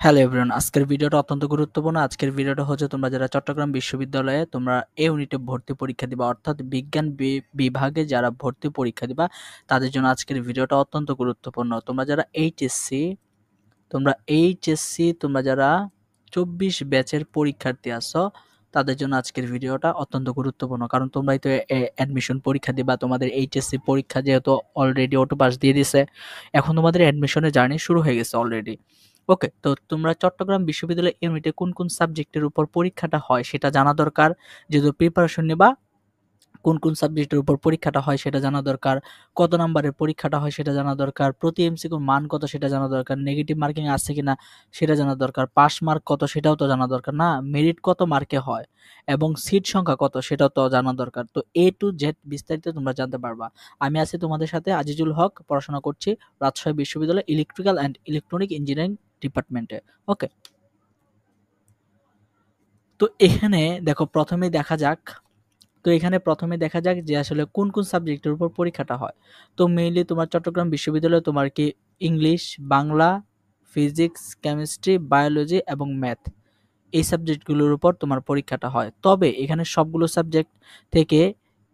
Hello everyone আজকের ভিডিওটা অত্যন্ত গুরুত্বপূর্ণ। আজকের ভিডিওটা হচ্ছে তোমরা যারা চট্টগ্রাম বিশ্ববিদ্যালয়ে তোমরা এ ইউনিটে ভর্তি পরীক্ষা দিবা, অর্থাৎ বিজ্ঞান বিভাগে যারা ভর্তি পরীক্ষা দিবা, তাদের জন্য আজকের ভিডিওটা অত্যন্ত গুরুত্বপূর্ণ। তোমরা যারা এইচএসসি তোমরা এইচএসসি তোমরা যারা চব্বিশ ব্যাচের পরীক্ষার্থী আসো তাদের জন্য আজকের ভিডিওটা অত্যন্ত গুরুত্বপূর্ণ। কারণ তোমরাই তো অ্যাডমিশন পরীক্ষা দিবা, তোমাদের এইচএসসি পরীক্ষা যেহেতু অলরেডি অটো পাস দিয়ে দিছে, এখন তোমাদের অ্যাডমিশনের জার্নি শুরু হয়ে গেছে অলরেডি ওকে তো তোমরা চট্টগ্রাম বিশ্ববিদ্যালয় ইউনিটে কোন কোন সাবজেক্টের উপর পরীক্ষাটা হয় সেটা জানা দরকার। যেহেতু প্রিপারেশন নেবা, কোন কোন সাবজেক্টের উপর পরীক্ষাটা হয় সেটা জানা দরকার। কত নাম্বারের পরীক্ষাটা হয় সেটা জানা দরকার। প্রতি এমসিকিউর মান কত সেটা জানা দরকার। নেগেটিভ মার্কিং আছে কিনা সেটা জানা দরকার। পাস মার্ক কত সেটাও তো জানা দরকার না। মেরিট কত মার্কে হয় এবং সিট সংখ্যা কত সেটাও তো জানা দরকার। তো এ টু জেড বিস্তারিত তোমরা জানতে পারবা। আমি আছি তোমাদের সাথে আজিজুল হক, পড়াশোনা করছি রাজশাহী বিশ্ববিদ্যালয় ইলেকট্রিক্যাল অ্যান্ড ইলেকট্রনিক ইঞ্জিনিয়ারিং ডিপার্টমেন্টে। ওকে। তো এখানে দেখো প্রথমে দেখা যাক। তো এখানে প্রথমে দেখা যাক যে আসলে কোন কোন সাবজেক্টের উপর পরীক্ষাটা হয়। তো মেইনলি তোমার চট্টগ্রাম বিশ্ববিদ্যালয়ে তোমার কি English, Bangla physics chemistry biology এবং ম্যাথ এই সাবজেক্টগুলোর উপর তোমার পরীক্ষাটা হয়। তবে এখানে সবগুলো সাবজেক্ট থেকে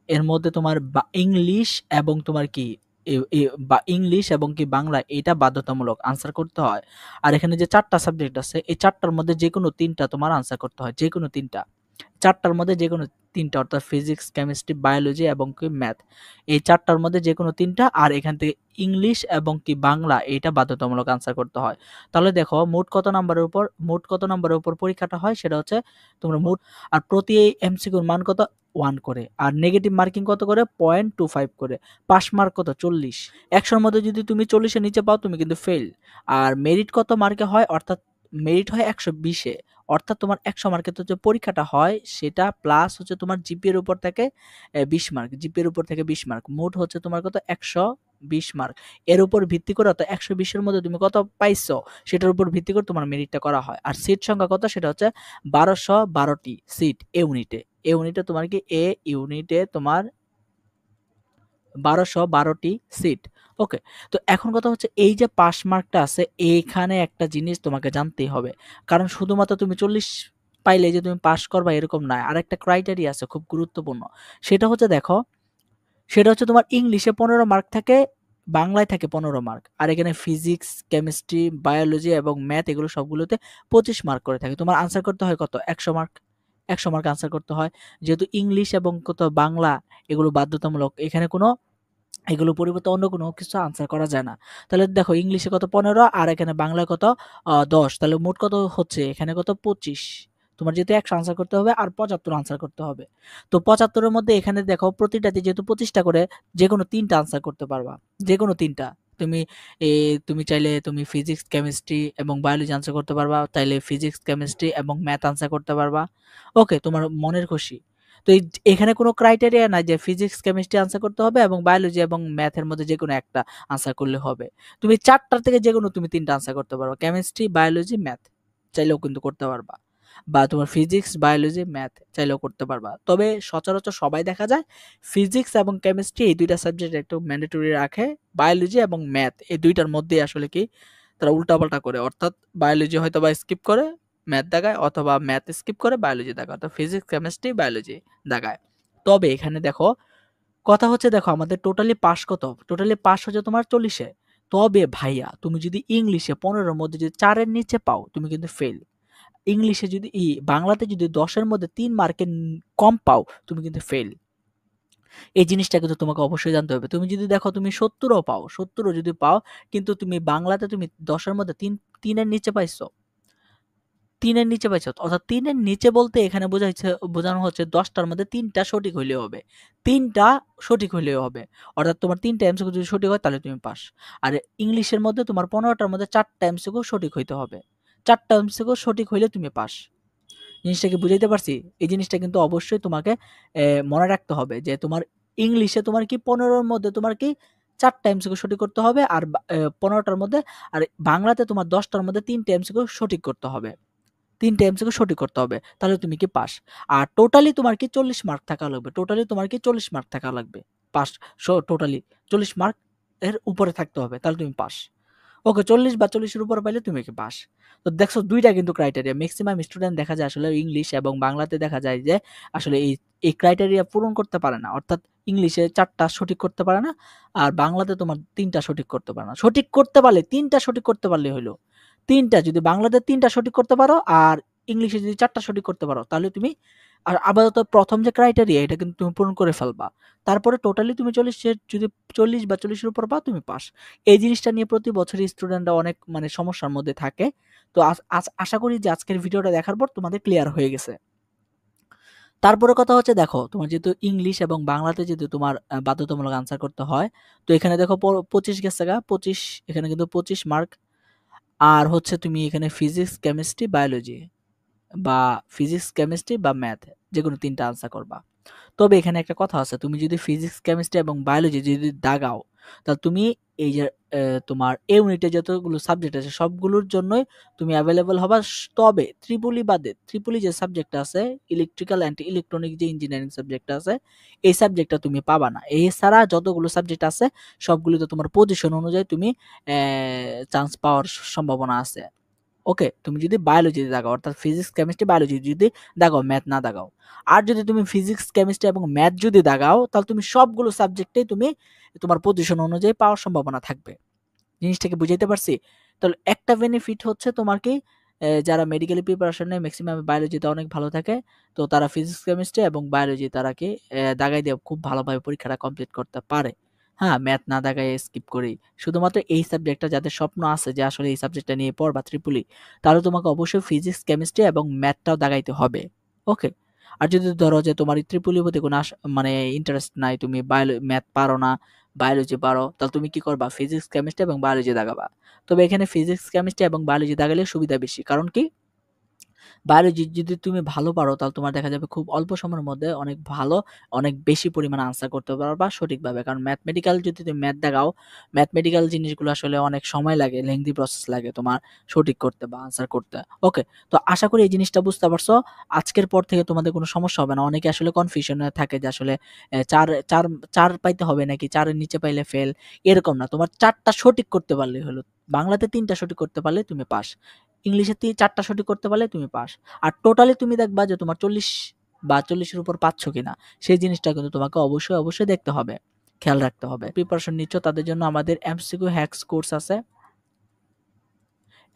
এর মধ্যে তোমার ইংলিশ এবং তোমার কি বা ইংলিশ এবং কি বাংলা এটা বাধ্যতামূলক আনসার করতে হয়। আর এখানে যে চারটা সাবজেক্ট আছে, এই চারটার মধ্যে যে কোনো তিনটা তোমার আনসার করতে হয় যে কোনো তিনটা। চারটার মধ্যে যে কোনো তিনটা, অর্থাৎ ফিজিক্স কেমিস্ট্রি বায়োলজি এবং কি ম্যাথ এই চারটার মধ্যে যে কোনো তিনটা আর এখান থেকে ইংলিশ এবং কি বাংলা এইটা বাধ্যতামূলক আনসার করতে হয়। তাহলে দেখো, মোট কত নাম্বারের উপর, মোট কত নাম্বারের উপর পরীক্ষাটা হয় সেটা হচ্ছে তোমরা মোট, আর প্রতি এই এমসিকিউর মান কত? ওয়ান করে, আর নেগেটিভ মার্কিং কত করে? পয়েন্ট টু ফাইভ করে। পাস মার্ক কত? চল্লিশ। একশোর মধ্যে যদি তুমি চল্লিশের নিচে পাও, তুমি কিন্তু ফেল আর মেরিট কত মার্কে হয়? অর্থাৎ মেরিট হয় একশো বিশে। অর্থাৎ তোমার একশো মার্কের যে পরীক্ষাটা হয়, সেটা প্লাস হচ্ছে তোমার জিপিএর উপর থেকে বিশ মার্ক জিপিএর উপর থেকে বিশ মার্ক মোট হচ্ছে তোমার কত? একশো বিশ মার্ক এর উপর ভিত্তি করে অর্থাৎ একশো বিশের মধ্যে তুমি কত পাইছো? সেটার উপর ভিত্তি করে তোমার মেরিটটা করা হয়। আর সিট সংখ্যা কত? সেটা হচ্ছে বারোশো বারোটি সিট ইউনিটে ইউনিটে তোমার কি? এ ইউনিটে তোমার বারোশো বারোটি সিট ওকে তো এখন কথা হচ্ছে এই যে পাস মার্কটা আছে, এইখানে একটা জিনিস তোমাকে জানতেই হবে। কারণ শুধুমাত্র তুমি চল্লিশ পাইলে যে তুমি পাস করবা এরকম নয় আর একটা ক্রাইটেরিয়া আছে খুব গুরুত্বপূর্ণ। সেটা হচ্ছে দেখো, সেটা হচ্ছে তোমার ইংলিশে পনেরো মার্ক থাকে, বাংলায় থাকে পনেরো মার্ক আর এখানে ফিজিক্স কেমিস্ট্রি বায়োলজি এবং ম্যাথ এগুলো সবগুলোতে পঁচিশ মার্ক করে থাকে। তোমার আনসার করতে হয় কত? একশো মার্ক একশো মার্ক আনসার করতে হয়। যেহেতু ইংলিশ এবং কত বাংলা এগুলো বাধ্যতামূলক, এখানে কোনো এগুলো পরিবর্তে অন্য কোনো কিছু আনসার করা যায় না। তাহলে দেখো ইংলিশে কত পনেরো আর এখানে বাংলায় কত দশ। তাহলে মোট কত হচ্ছে? এখানে কত পঁচিশ। তোমার যেহেতু একশো আনসার করতে হবে আর পঁচাত্তর আনসার করতে হবে। তো পঁচাত্তরের মধ্যে এখানে দেখো প্রতিটাতে যেহেতু পঁচিশটা করে যে কোনো তিনটা আনসার করতে পারবা। যে কোনো তিনটা। তুমি তুমি চাইলে তুমি ফিজিক্স কেমিস্ট্রি এবং বায়োলজি আনসার করতে পারবা। চাইলে ফিজিক্স কেমিস্ট্রি এবং ম্যাথ আনসার করতে পারবা। ওকে তোমার মনের খুশি। তো এখানে কোনো ক্রাইটেরিয়া নাই যে ফিজিক্স কেমিস্ট্রি আনসার করতে হবে এবং বায়োলজি এবং ম্যাথের মধ্যে যে কোনো একটা আনসার করলে হবে। তুমি চারটার থেকে যে কোনো তুমি তিনটা আনসার করতে পারবা কেমিস্ট্রি বায়োলজি ম্যাথ চাইলেও কিন্তু করতে পারবা বা তোমার ফিজিক্স বায়োলজি ম্যাথ চাইলেও করতে পারবা। তবে সচরাচর সবাই দেখা যায় ফিজিক্স এবং কেমিস্ট্রি এই দুইটা সাবজেক্ট একটু ম্যান্ডেটরি রাখে বায়োলজি এবং ম্যাথ এই দুইটার মধ্যে আসলে কি তারা উল্টাপাল্টা করে। অর্থাৎ বায়োলজি হয়তো বা স্কিপ করে ম্যাথ দেখায় অথবা ম্যাথ স্কিপ করে বায়োলজি দেখায় অর্থাৎ ফিজিক্স কেমিস্ট্রি বায়োলজি দেখায় তবে এখানে দেখো, কথা হচ্ছে দেখো, আমাদের টোটালি পাস কত টোটালি পাস হচ্ছে তোমার চল্লিশে। তবে ভাইয়া, তুমি যদি ইংলিশে পনেরোর মধ্যে যদি চারের নিচে পাও, তুমি কিন্তু ফেল ইংলিশে যদি ই, বাংলাতে যদি দশের মধ্যে তিন মার্কের কম পাও, তুমি কিন্তু ফেল এই জিনিসটা কিন্তু তোমাকে অবশ্যই জানতে হবে। তুমি যদি দেখো, তুমি সত্তরও পাও, সত্তরও যদি পাও, কিন্তু তুমি বাংলাতে তুমি দশের মধ্যে তিন, তিনের নিচে পাইছো তিনের নিচে পাইছো। অর্থাৎ তিনের নিচে বলতে এখানে বোঝাইছে বোঝানো হচ্ছে দশটার মধ্যে তিনটা সঠিক হইলে হবে। তিনটা সঠিক হইলেও হবে। অর্থাৎ তোমার তিনটা এমসিকিউ যদি সঠিক হয়, তাহলে তুমি পাস। আর ইংলিশের মধ্যে তোমার পনেরোটার মধ্যে চারটা এমসিকিউ সঠিক হইতে হবে। চারটা এমসিকিউ সঠিক হইলে তুমি পাস। জিনিসটাকে বুঝাইতে পারছি? এই জিনিসটা কিন্তু অবশ্যই তোমাকে মনে রাখতে হবে যে তোমার ইংলিশে তোমার কি পনেরোর মধ্যে তোমার কি চারটা এমসিকিউ সঠিক করতে হবে, আর পনেরোটার মধ্যে, আর বাংলাতে তোমার দশটার মধ্যে তিনটে এমসিকিউ সঠিক করতে হবে। তিনটে এমসিকিউ সঠিক করতে হবে, তাহলে তুমি কি পাস আর টোটালি তোমার কি চল্লিশ মার্ক থাকা লাগবে? টোটালি তোমার কি চল্লিশ মার্ক থাকা লাগবে? পাস টোটালি চল্লিশ মার্ক এর উপরে থাকতে হবে, তাহলে তুমি পাস ওকে চল্লিশ বা চল্লিশের উপর পাইলে তুমি কি পাস তো দেখছ দুইটা কিন্তু ক্রাইটেরিয়া ম্যাক্সিমাম স্টুডেন্ট দেখা যায় আসলে ইংলিশ এবং বাংলাতে দেখা যায় যে আসলে এই এই ক্রাইটেরিয়া পূরণ করতে পারে না, অর্থাৎ ইংলিশে চারটা সঠিক করতে পারে না, আর বাংলাতে তোমার তিনটা সঠিক করতে পারে না। সঠিক করতে পারলে, তিনটা সঠিক করতে পারলে হলো তিনটা যদি বাংলাতে তিনটা সঠিক করতে পারো আর ইংলিশে যদি চারটা সঠিক করতে পারো, তাহলে তুমি আর আপাতত প্রথম যে ক্রাইটেরিয়া এটা কিন্তু তুমি পূরণ করে ফেলবা। তারপরে টোটালি তুমি চল্লিশ যদি চল্লিশ বা চল্লিশের উপর পাও, তুমি পাস। এই জিনিসটা নিয়ে প্রতি বছরই স্টুডেন্টরা অনেক মানে সমস্যার মধ্যে থাকে। তো আশা করি যে আজকের ভিডিওটা দেখার পর তোমাদের ক্লিয়ার হয়ে গেছে। তারপরে কথা হচ্ছে দেখো, তোমার যেহেতু ইংলিশ এবং বাংলাতে যেহেতু তোমার বাধ্যতামূলক আনসার করতে হয়, তো এখানে দেখো পঁচিশ গেছে গা, পঁচিশ, এখানে কিন্তু পঁচিশ মার্ক আর হচ্ছে তুমি এখানে ফিজিক্স কেমিস্ট্রি বায়োলজি বা ফিজিক্স কেমিস্ট্রি বা ম্যাথ যে কোনো তিনটা আনসার করবা। তবে এখানে একটা কথা আছে, তুমি যদি ফিজিক্স কেমিস্ট্রি এবং বায়োলজি যদি দাগাও তাহলে তুমি এই যে তোমার এ ইউনিটে যতগুলো সাবজেক্ট আছে সবগুলোর জন্যই তুমি অ্যাভেলেবল হবা। তবে ত্রিপুলি বাদে, ত্রিপুলি যে সাবজেক্ট আছে ইলেকট্রিক্যাল অ্যান্ড ইলেকট্রনিক যে ইঞ্জিনিয়ারিং সাবজেক্ট আছে, এই সাবজেক্টটা তুমি পাবা না। এছাড়া যতগুলো সাবজেক্ট আছে, সবগুলোতে তোমার পজিশন অনুযায়ী তুমি চান্স পাওয়ার সম্ভাবনা আছে। ওকে, তুমি যদি বায়োলজি দাগাও, অর্থাৎ ফিজিক্স কেমিস্ট্রি বায়োলজি যদি দাগাও ম্যাথ না দাগাও। আর যদি তুমি ফিজিক্স কেমিস্ট্রি এবং ম্যাথ যদি দাগাও, তাহলে তুমি সবগুলো সাবজেক্টেই তুমি, তোমার পজিশন অনুযায়ী পাওয়ার সম্ভাবনা থাকবে। জিনিসটাকে বুঝাইতে পারছি? তাহলে একটা বেনিফিট হচ্ছে তোমার কি যারা মেডিকেল প্রিপারেশন ম্যাক্সিমাম বায়োলজিতে অনেক ভালো থাকে, তো তারা ফিজিক্স কেমিস্ট্রি এবং বায়োলজি তারা কি দাগাই দিয়ে খুব ভালোভাবে পরীক্ষাটা কমপ্লিট করতে পারে। হ্যাঁ ম্যাথ না দাগায় স্কিপ করি। শুধুমাত্র এই সাবজেক্টটা যাদের স্বপ্ন আছে যে আসলে এই সাবজেক্টটা নিয়ে পড়বা ত্রিপুলি তাহলে তোমাকে অবশ্যই ফিজিক্স কেমিস্ট্রি এবং ম্যাথটাও দাগাইতে হবে। ওকে আর যদি ধরো যে তোমার ত্রিপুলির প্রতি কোনো মানে ইন্টারেস্ট নাই, তুমি বায়োলো ম্যাথ পারো না বায়োলজি পারো, তাহলে তুমি কি করবা? ফিজিক্স কেমিস্ট্রি এবং বায়োলজি দাগাবা তবে এখানে ফিজিক্স কেমিস্ট্রি এবং বায়োলজি দাগালে সুবিধা বেশি। কারণ কি? বায়োলজি যদি তুমি ভালো পারো, তাহলে তোমার দেখা যাবে খুব অল্প সময়ের মধ্যে অনেক ভালো, অনেক বেশি পরিমাণে আনসার করতে পারবা সঠিকভাবে। কারণ ম্যাথমেটিক্যাল যদি তুমি ম্যাথ দেখাও ম্যাথমেটিক্যাল জিনিসগুলো আসলে অনেক সময় লাগে লেংদি প্রসেস লাগে তোমার সঠিক করতে বা আনসার করতে। ওকে তো আশা করি এই জিনিসটা বুঝতে পারছ। আজকের পর থেকে তোমাদের কোনো সমস্যা হবে না। অনেকে আসলে কনফিউশনে থাকে যে আসলে চার চার চার পাইতে হবে নাকি চারের নিচে পাইলে ফেল এরকম না। তোমার চারটা সঠিক করতে পারলে হলো। বাংলাতে তিনটা সঠিক করতে পারলে তুমি পাস ইংলিশে চারটা সঠিক করতে পারলে তুমি পাস। আর টোটালি তুমি দেখবা যে তোমার চল্লিশ বা চল্লিশের উপর পাচ্ছ কিনা, সেই জিনিসটা কিন্তু তোমাকে অবশ্যই অবশ্যই দেখতে হবে। খেয়াল রাখতে হবে। প্রিপারেশন নিচ্ছ, তাদের জন্য আমাদের এমসিকিউ হ্যাক্স কোর্স আছে।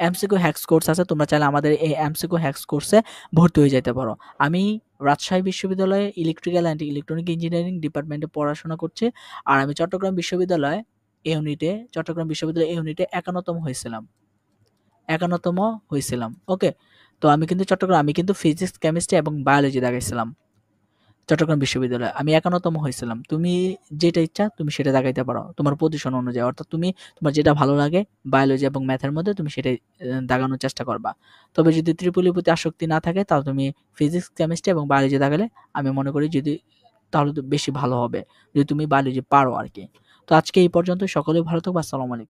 এমসিকিউ হ্যাক্স কোর্স আছে, তোমরা চাইলে আমাদের এই এমসিকিউ হ্যাক্স কোর্সে ভর্তি হয়ে যেতে পারো। আমি রাজশাহী বিশ্ববিদ্যালয়ে ইলেকট্রিক্যাল অ্যান্ড ইলেকট্রনিক ইঞ্জিনিয়ারিং ডিপার্টমেন্টে পড়াশোনা করছি, আর আমি চট্টগ্রাম বিশ্ববিদ্যালয়ে ইউনিটে চট্টগ্রাম বিশ্ববিদ্যালয় ইউনিটে একান্নতম হয়েছিলাম। একান্নতম হয়েছিলাম। ওকে? তো আমি কিন্তু চট্টগ্রাম, আমি কিন্তু ফিজিক্স কেমিস্ট্রি এবং বায়োলজি দেখাইছিলাম। চট্টগ্রাম বিশ্ববিদ্যালয়ে। আমি একান্নতম হয়েছিলাম। তুমি যেটা ইচ্ছা, তুমি সেটা দেখাইতে পারো। তোমার পজিশন অনুযায়ী। অর্থাৎ তুমি, তোমার যেটা ভালো লাগে বায়োলজি এবং ম্যাথের মধ্যে, তুমি সেটাই দাগানোর চেষ্টা করবা। তবে যদি ত্রিপুলির প্রতি আসক্তি না থাকে, তাহলে তুমি ফিজিক্স কেমিস্ট্রি এবং বায়োলজি দেখালে, আমি মনে করি যদি, তাহলে তো বেশি ভালো হবে। যদি তুমি বায়োলজি পারো আর কি তো আজকে এই পর্যন্ত সকলে ভালো থাকব আসসালামু আলাইকুম।